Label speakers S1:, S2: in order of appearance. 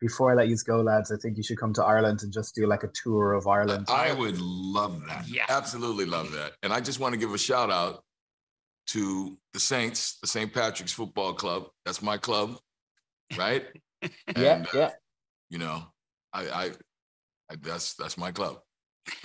S1: before I let you go, lads, I think you should come to Ireland and just do like a tour of Ireland.
S2: I would love that.
S3: Yeah.
S2: Absolutely love that. And I just want to give a shout out to the Saints, the St. Patrick's Football Club. That's my club, right?
S1: yeah,
S2: And, uh,
S1: yeah.
S2: You know, I, I, I that's that's my club.